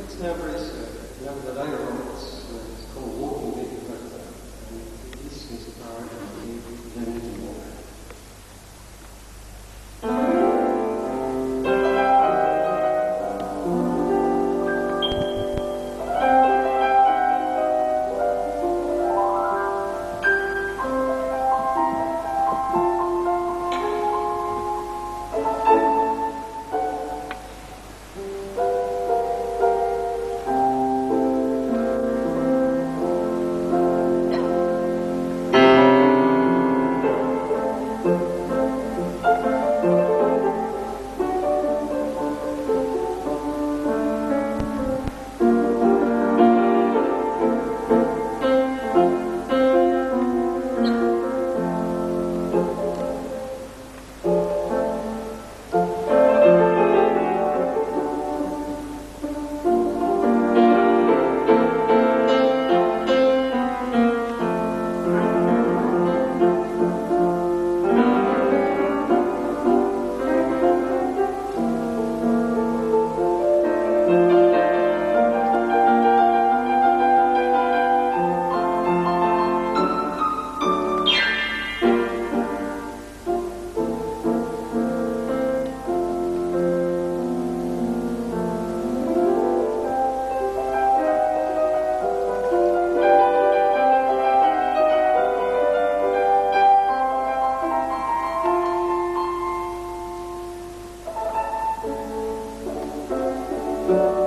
It's now safe. We have the later on, it's, uh, it's called walking deep, Thank